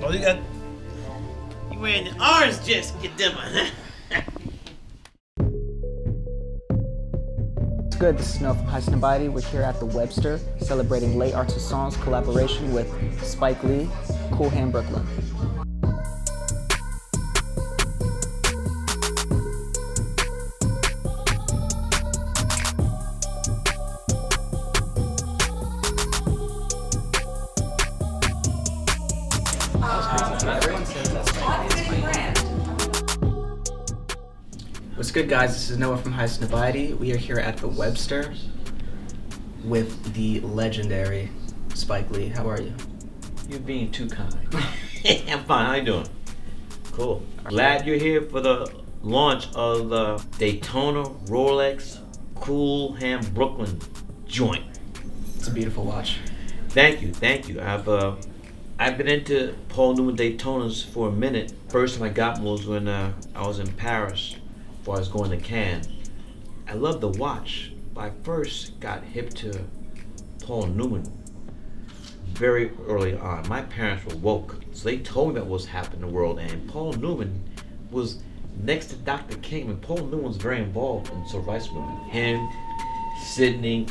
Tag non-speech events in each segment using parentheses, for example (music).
Oh, you got. You wearing the orange dress? Get them, huh? Good? This is Noah from High. We're here at the Webster celebrating Artisans collaboration with Spike Lee, Cool Hand Brooklyn. What's good, guys? This is Noah from High Snobiety. We are here at the Webster with the legendary Spike Lee. How are you? You're being too kind. (laughs) (laughs) I'm fine. How you doing? Cool. Glad you're here for the launch of the Daytona Rolex Cool Hand Brooklyn joint. It's a beautiful watch. Thank you, thank you. I've uh, I've been into Paul Newman Daytonas for a minute. First time I got one was when uh, I was in Paris, I was going to Cannes. I love the watch, but I first got hip to Paul Newman very early on. My parents were woke, so they told me about what was happening in the world. And Paul Newman was next to Dr. King, and Paul Newman was very involved in civil rights movement. Him, Sidney,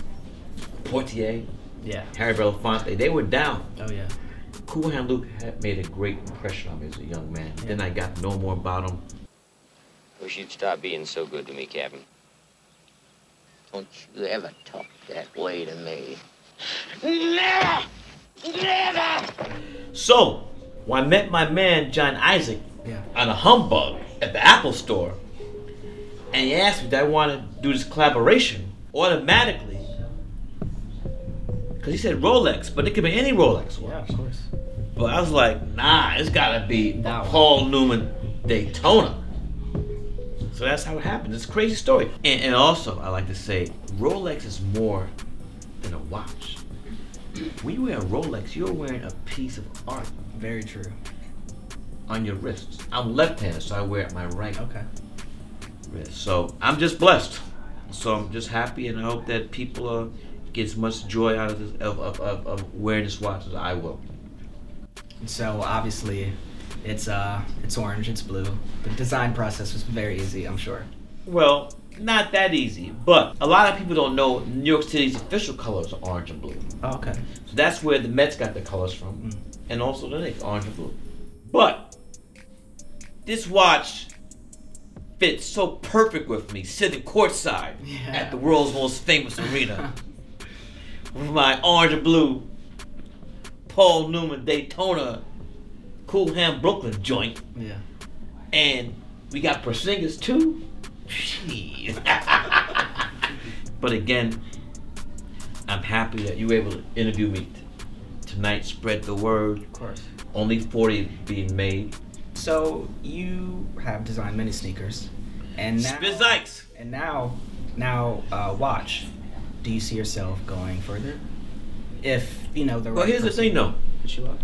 Poitier, Yeah. Harry Belafonte, they were down. Oh, yeah. Cool Hand Luke had made a great impression on me as a young man. Then I got to know more about him. Wish you'd stop being so good to me, Captain. Don't you ever talk that way to me. Never! Never! So, when I met my man John Isaac Yeah. on a humbug at the Apple store, and he asked me, did I want to do this collaboration automatically? Because he said Rolex, but it could be any Rolex watch. Yeah, of course. But I was like, nah, it's gotta be a That one. Paul Newman Daytona. So that's how it happened. It's a crazy story. And, and also, I like to say, Rolex is more than a watch. When you wear a Rolex, you're wearing a piece of art Very true. on your wrists. I'm left-handed, so I wear it my right Okay. wrist. So I'm just blessed. So I'm just happy, and I hope that people uh, get as much joy out of, this, of, of, of, of wearing this watch as I will. So obviously, it's uh, it's orange, it's blue. The design process was very easy, I'm sure. Well, not that easy, but a lot of people don't know New York City's official colors are orange and blue. Oh, okay. So that's where the Mets got the colors from, Mm. and also the Knicks, orange and blue. But this watch fits so perfect with me, sitting courtside Yeah. at the world's most famous arena (laughs) with my orange and blue Paul Newman Daytona Cool Hand Brooklyn joint, Yeah. and we got Porzingis too. Jeez. (laughs) but again, I'm happy that you were able to interview me tonight. Spread the word. Of course. Only 40 being made. So you have designed many sneakers, and now Spizikes. and now now uh, watch. Do you see yourself going further? If you know the. Well, right here's the thing, though. hits you up.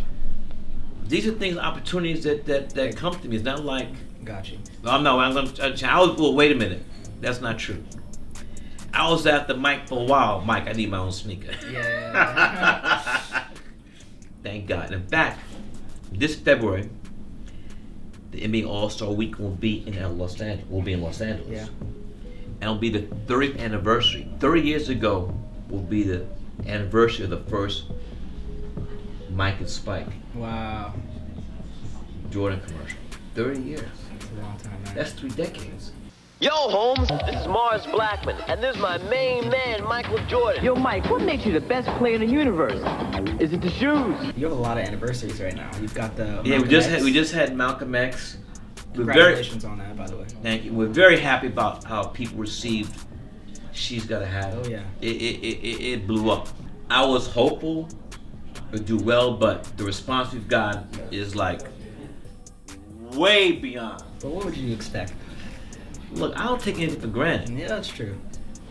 These are things, opportunities that that, that come to me. It's not like Got you. I'm no. I'm gonna. I was. Well, wait a minute. That's not true. I was after Mike for a while. Mike, I need my own sneaker. Yeah. (laughs) Thank God. In fact, this February, the NBA All Star Week will be in Los Angeles. Will be in Los Angeles. Yeah. And it'll be the 30th anniversary. 30 years ago will be the anniversary of the first Mike and Spike Wow. Jordan commercial. 30 years. That's a long time, man. That's three decades. Yo, Holmes, this is Mars Blackmon, and this is my main man, Michael Jordan. Yo, Mike, what makes you the best player in the universe? Is it the shoes? You have a lot of anniversaries right now. You've got the. Yeah, we just X. had we just had Malcolm X. We're very Congratulations on that, by the way. thank you. We're very happy about how people received. She's got a hat. Oh, yeah. It it, it, it it blew up. I was hopeful it would do well, but the response we've got is like way beyond. But what would you expect? Look, I don't take anything for granted. Yeah, that's true.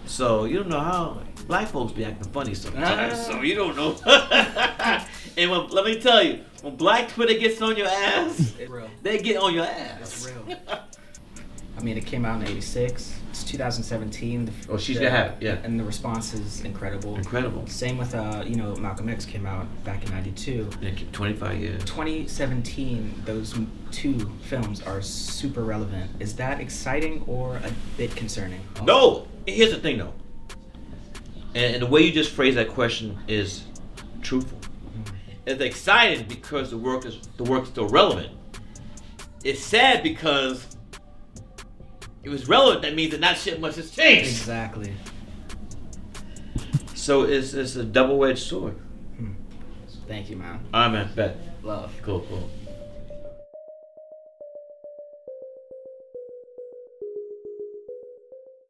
So you don't know how black folks be acting funny sometimes. Ah. So you don't know. (laughs) And when, let me tell you, when Black Twitter gets on your ass, they get on your That's ass. real. (laughs) I mean, it came out in '86. It's 2017. The, Oh, she's the- gonna have it, yeah. And the response is incredible. Incredible. Same with uh, you know, Malcolm X came out back in '92. Thank you. 25 years. 2017, those two films are super relevant. Is that exciting or a bit concerning? No, here's the thing though. And, and the way you just phrased that question is truthful. It's exciting because the work is the work's still relevant. It's sad because it was relevant. That means that not shit much has changed. Exactly. So it's it's a double edged sword. Hmm. Thank you, man. All right, man. Bet. Love. Cool, cool.